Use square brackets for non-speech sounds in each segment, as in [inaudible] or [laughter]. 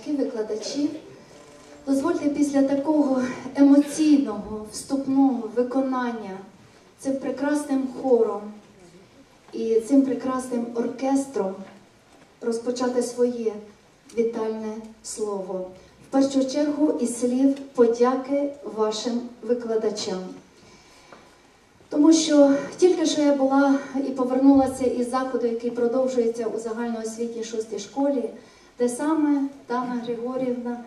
Батьки, викладачі, дозвольте після такого емоційного вступного виконання цим прекрасним хором і цим прекрасним оркестром розпочати своє вітальне слово. В першу чергу із слів подяки вашим викладачам. Тому що тільки що я була і повернулася із заходу, який продовжується у загальноосвітній шостій школі, де саме Дана Григорівна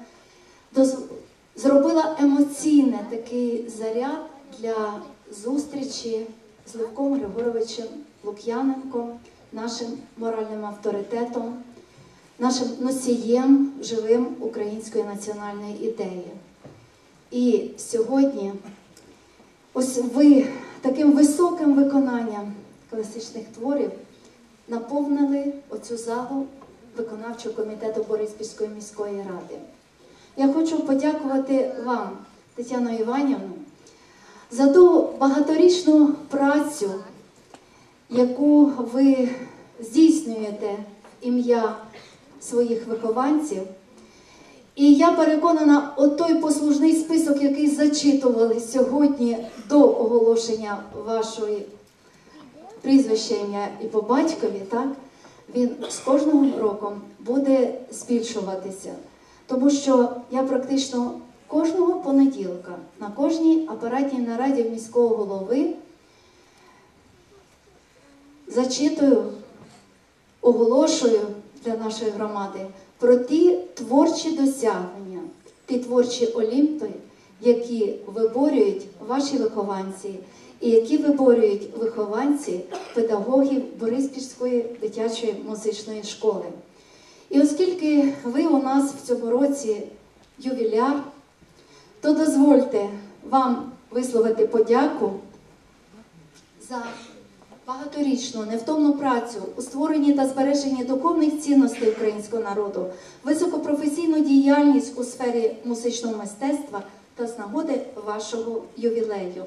зробила емоційний такий заряд для зустрічі з Левком Григоровичем Лук'яненком, нашим моральним авторитетом, нашим носієм живим української національної ідеї. І сьогодні Ось ви таким високим виконанням класичних творів наповнили оцю залу виконавчого комітету Бориспільської міської ради. Я хочу подякувати вам, Тетяно Іванівну, за ту багаторічну працю, яку ви здійснюєте ім'я своїх вихованців. І я переконана, от той послужний список, який зачитували сьогодні до оголошення вашої прізвища, ім'я і по батькові, так, він з кожним роком буде збільшуватися. Тому що я практично кожного понеділка на кожній апаратній нараді міського голови зачитую, оголошую для нашої громади про ті творчі досягнення, ті творчі олімпи, які виборюють ваші вихованці, і які виборюють вихованці педагогів Бориспільської дитячої музичної школи. І оскільки ви у нас в цьому році ювіляр, то дозвольте вам висловити подяку за багаторічну невтомну працю у створенні та збереженні духовних цінностей українського народу, високопрофесійну діяльність у сфері музичного мистецтва та з нагоди вашого ювілею.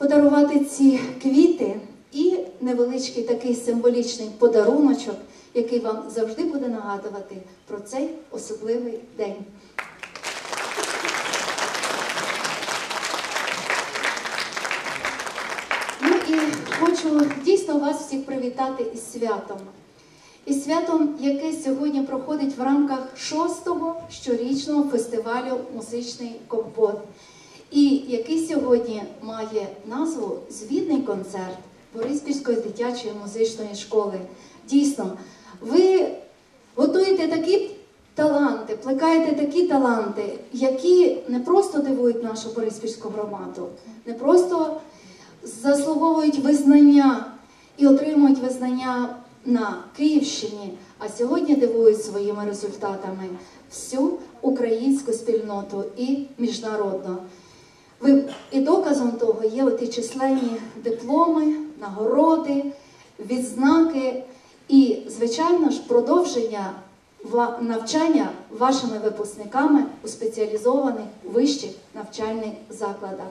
Подарувати ці квіти і невеличкий такий символічний подаруночок, який вам завжди буде нагадувати про цей особливий день. Ну і хочу дійсно вас всіх привітати із святом. Із святом, яке сьогодні проходить в рамках шостого щорічного фестивалю Музичний компот, і який сьогодні має назву Звітний концерт Бориспільської дитячої музичної школи. Дійсно, ви готуєте такі таланти, плекаєте такі таланти, які не просто дивують нашу Бориспільську громаду, не просто заслуговують визнання і отримують визнання на Київщині, а сьогодні дивують своїми результатами всю українську спільноту і міжнародну. І доказом того є оті численні дипломи, нагороди, відзнаки і, звичайно ж, продовження навчання вашими випускниками у спеціалізованих вищих навчальних закладах.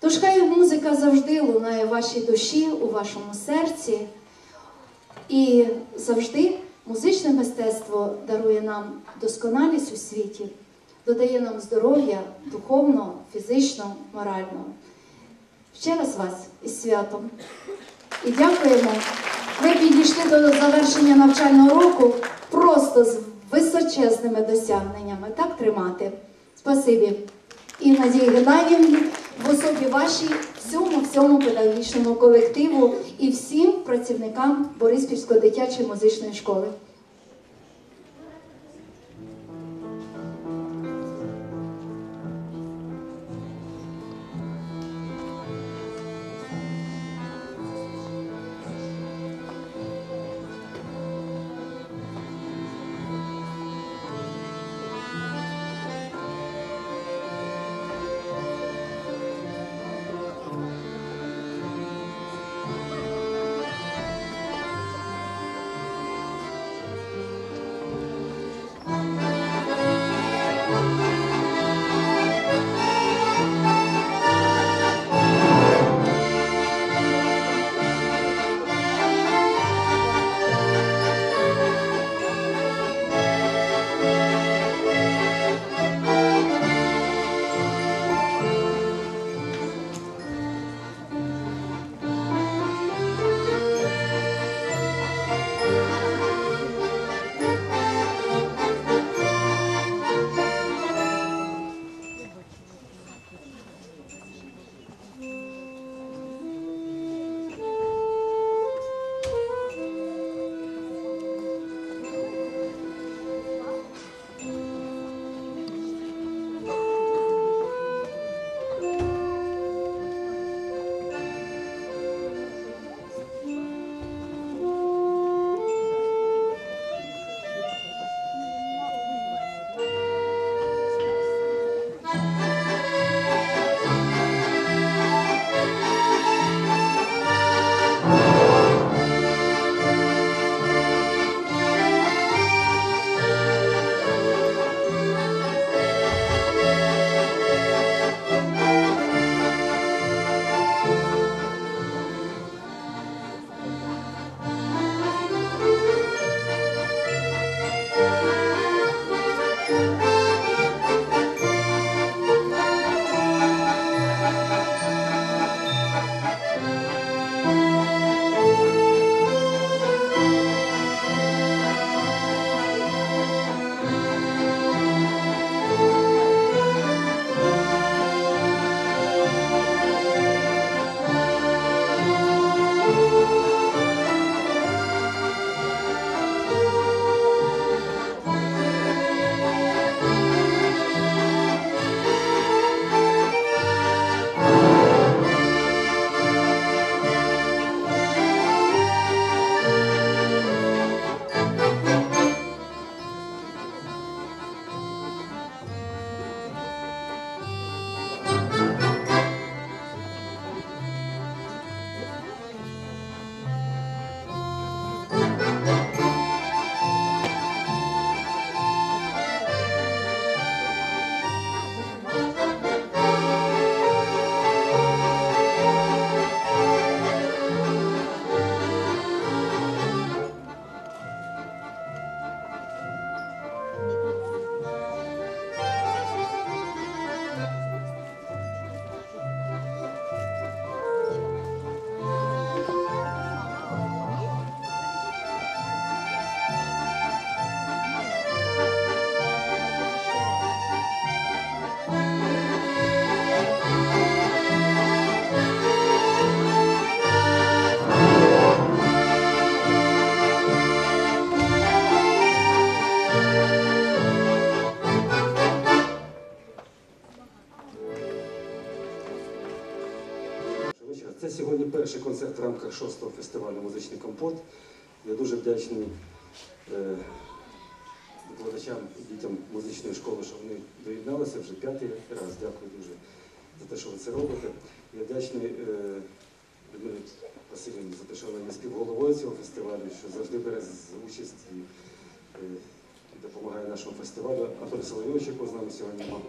Тож хай музика завжди лунає в вашій душі, у вашому серці. І завжди музичне мистецтво дарує нам досконалість у світі, додає нам здоров'я духовно, фізично, морально. Ще раз вас із святом і дякуємо. Ви підійшли до завершення навчального року просто з височезними досягненнями. Так тримати. Спасибі. І Надії Геннадіївні в особі вашій всьому всьому педагогічному колективу і всім працівникам Бориспільської дитячої музичної школи. Перший концерт в рамках шостого фестивалю Музичний компот. Я дуже вдячний е, викладачам і дітям музичної школи, що вони доєдналися вже п'ятий раз. Дякую дуже за те, що ви це робите. Я вдячний е, Людмилі Васильівні за те, що вона є співголовою цього фестивалю, що завжди бере участь і, е, допомагає нашому фестивалю. Анатолій Соловйович, якого з нами сьогодні мав.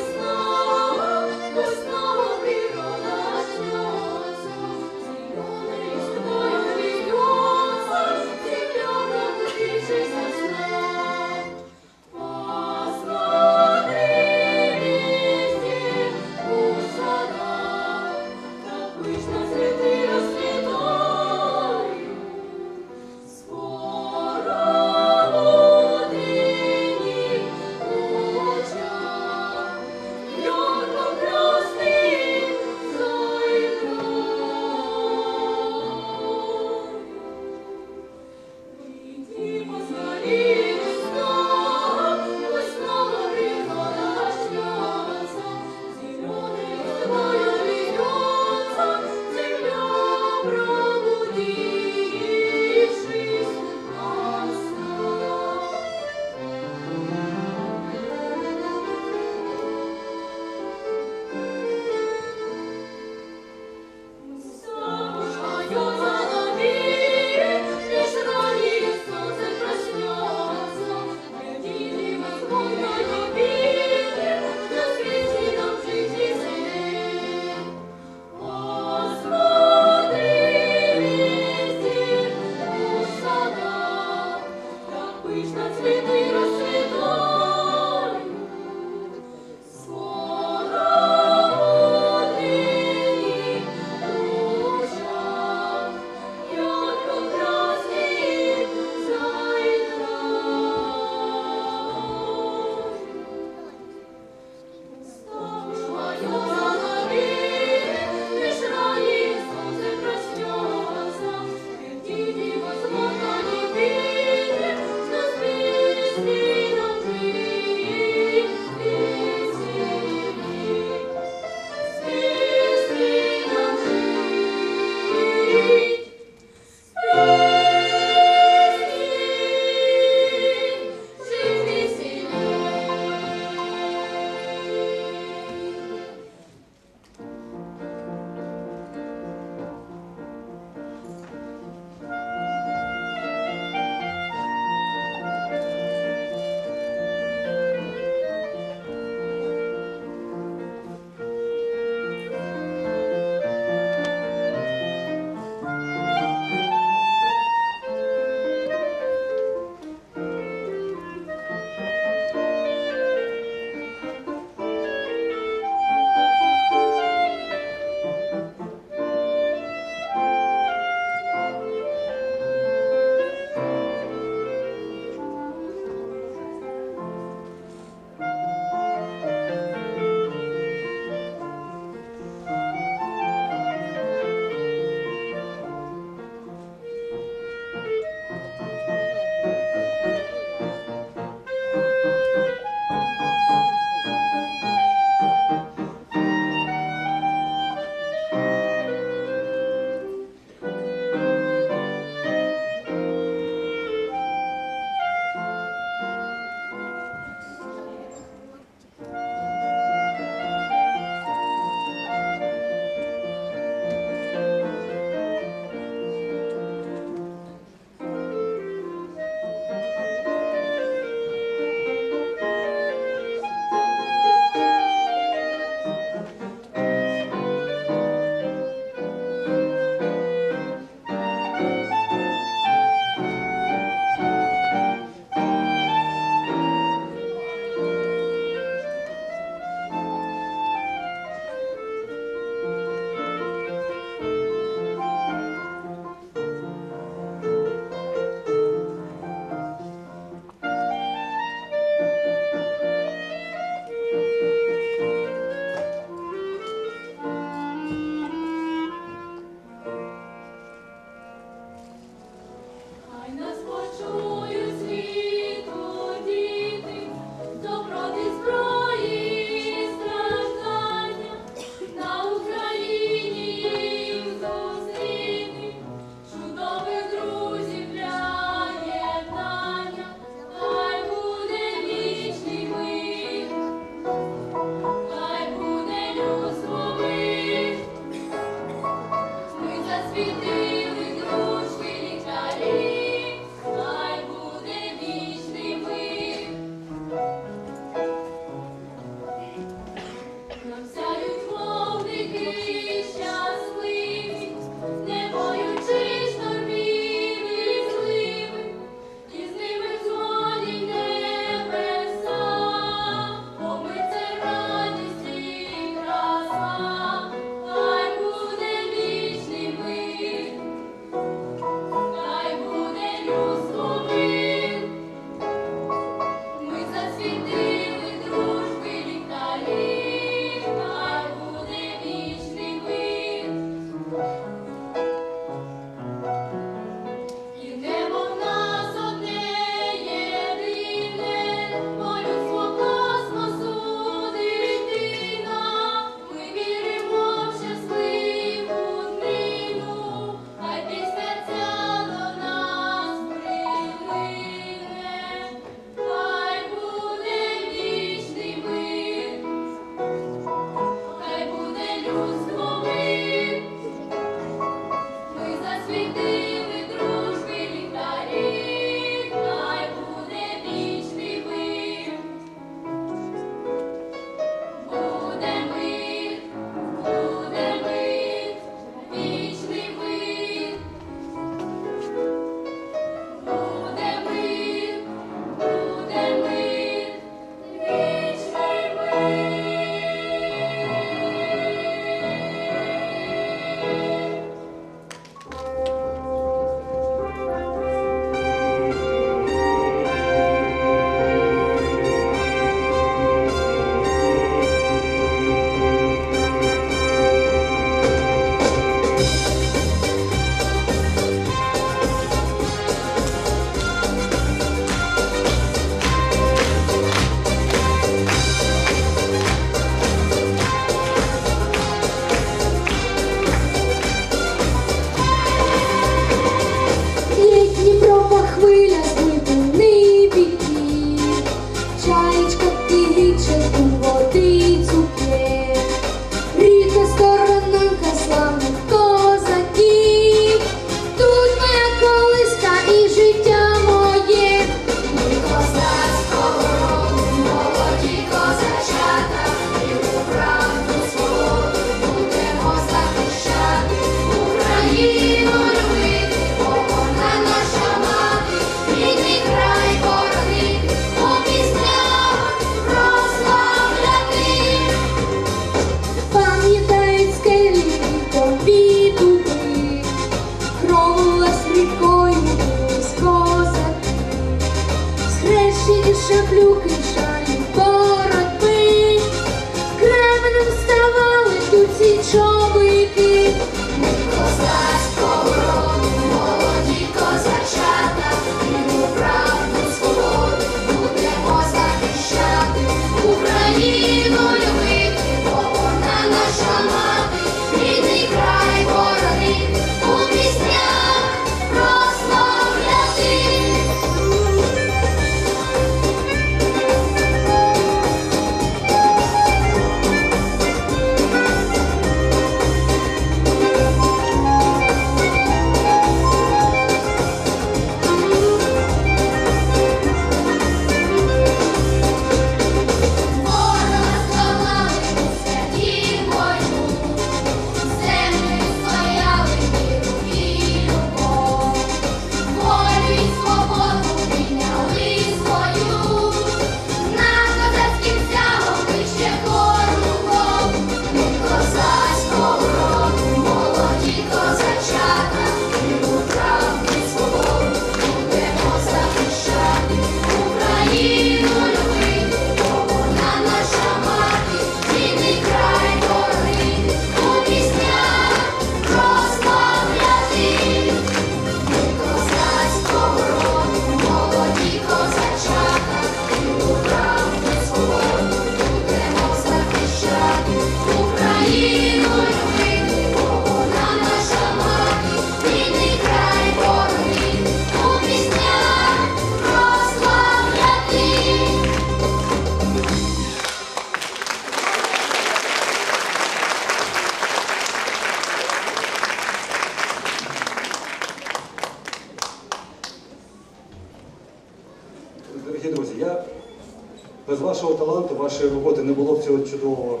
Вашого таланту, вашої роботи не було б цього чудового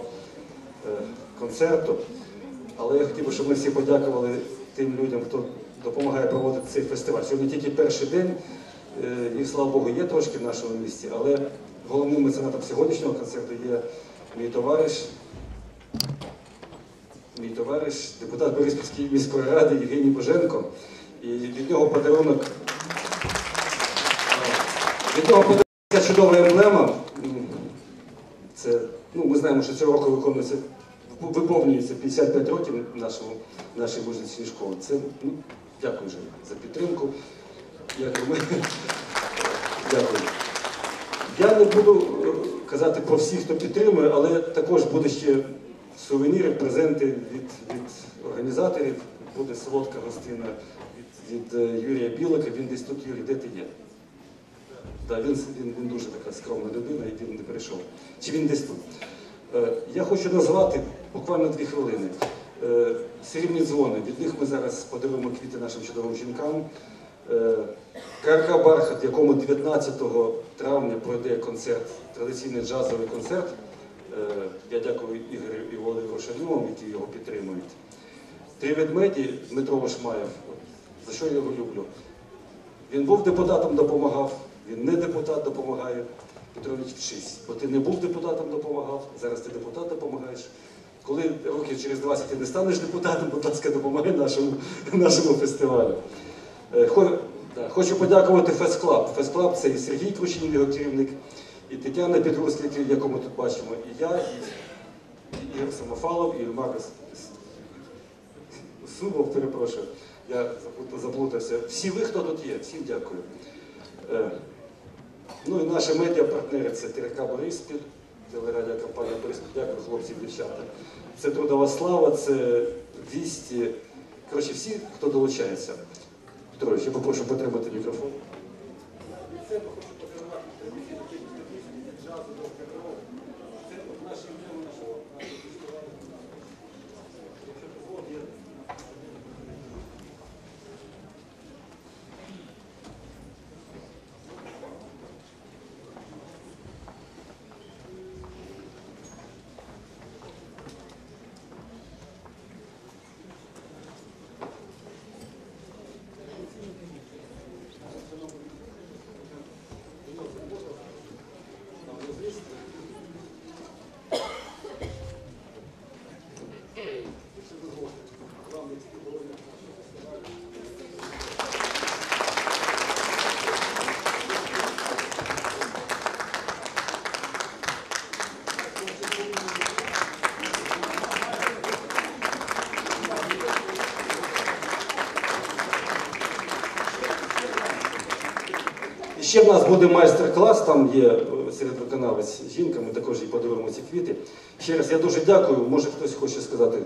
е, концерту. Але я хотів би, щоб ми всі подякували тим людям, хто допомагає проводити цей фестиваль. Сьогодні тільки перший день, е, їх, слава Богу, є трошки в нашому місті, але головним меценатом сьогоднішнього концерту є мій товариш, мій товариш, депутат Бориспільської міської ради Євгеній Боженко. І від нього подарунок. е, Від нього подарунок така чудова емблема. М, Це, ну, ми знаємо, що цього року виконується, виповнюється 55 років нашому, нашій музичній школі. Це, ну, дякую Женя, за підтримку. Дякую. [laughs] Дякую. Я не буду е, казати про всіх, хто підтримує, але також буде ще сувеніри, презенти від, від організаторів. Буде солодка гостина від, від е, Юрія Білика. Він десь тут, Юрій, де ти є? Да, він, він, він дуже така скромна людина, і він не перейшов. Чи він десь тут? Е, я хочу назвати буквально дві хвилини. Е, срібні дзвони. Від них ми зараз подаруємо квіти нашим чудовим жінкам. Е, Карка Бархат, якому 19 травня пройде концерт, традиційний джазовий концерт. Е, Я дякую Ігорю і Володимиру Шалімову, які його підтримують. Три ведмеді Дмитро Вишмаєв. За що я його люблю? Він був депутатом, допомагав, він не депутат допомагає. Петрович, вчись. Бо ти не був депутатом, допомагав, зараз ти депутат допомагаєш. Коли років через 20 ти не станеш депутатом, будь ласка, допомагай нашому, нашому фестивалю. Е, хо- да, Хочу подякувати Фест-Клаб. Фест-Клаб це і Сергій Кручинін, його керівник, і Тетяна Підруська, яку ми тут бачимо, і я, і, Ігор Самофалов, і Маркос Сумов, перепрошую. Я заплутався. Всі ви, хто тут є, всім дякую. Ну і наші медіапартнери це ТРК Бориспіль, телерадіокомпанія Бориспіль. Дякую, хлопці дівчата. Це трудова слава, це вісті. Коротше, всі, хто долучається. Петрович, я попрошу потримати мікрофон. Це я хочу подарувати приміщення, таке приміщення джазу, рок-н-рол. Це от наші емблеми нашого нашого фестивалю. Якщо дозволите, я І Ще в нас буде майстер-клас, там є е, серед виконавець жінка, ми також їй ці квіти. Ще раз я дуже дякую. Може хтось хоче сказати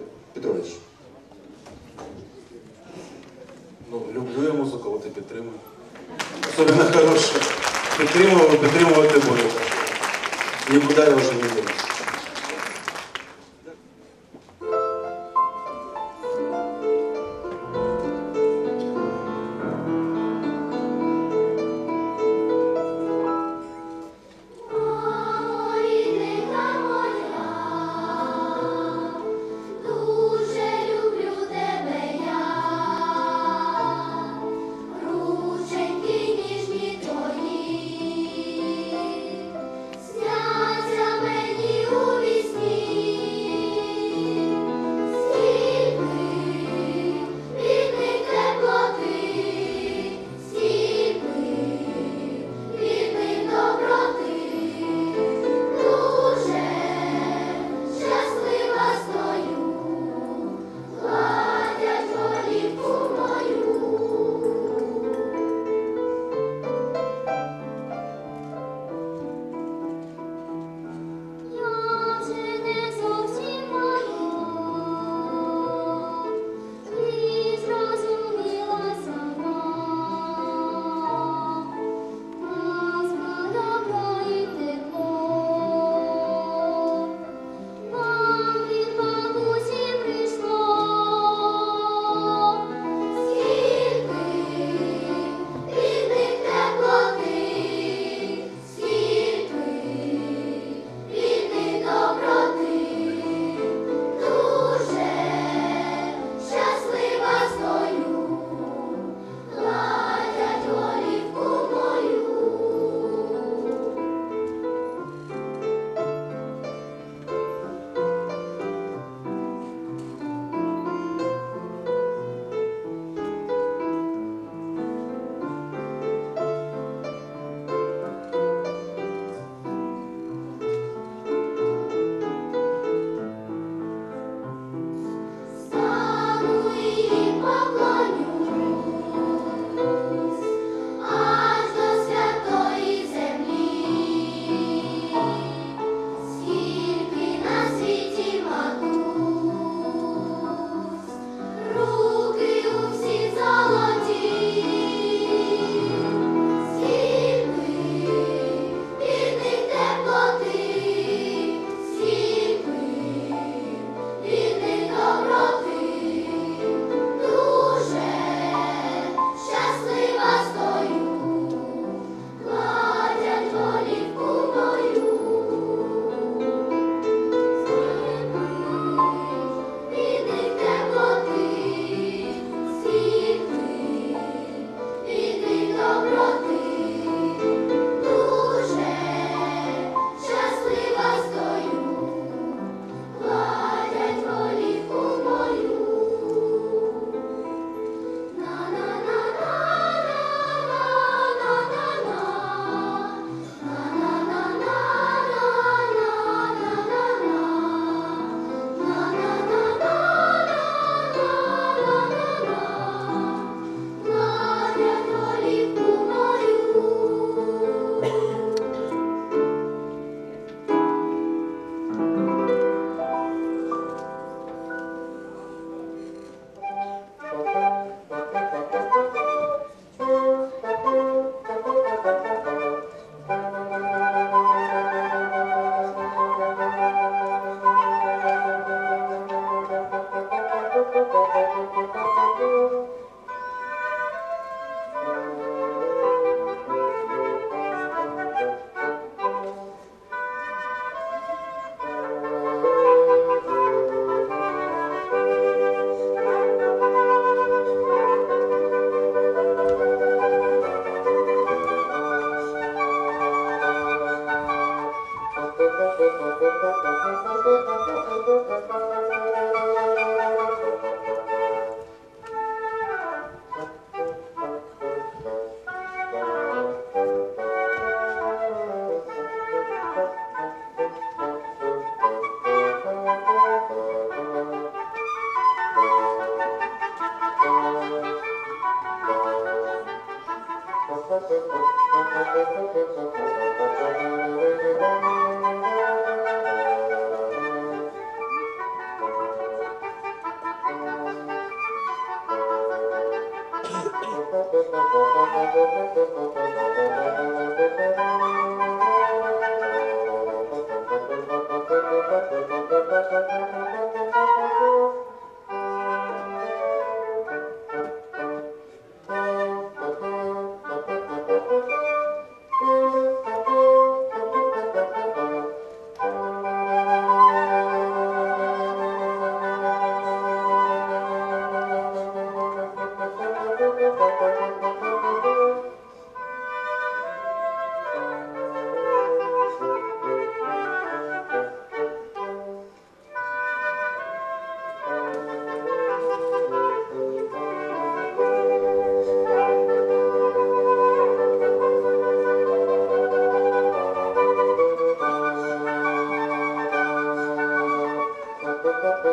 Thank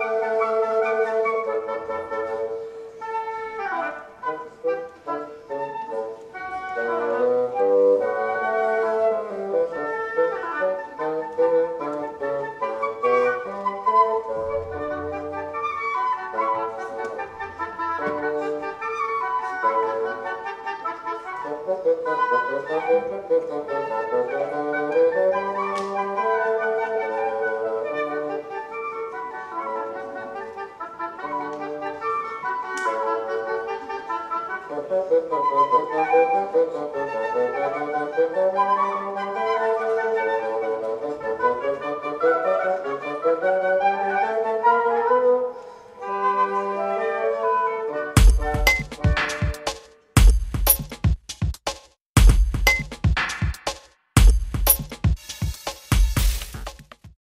you.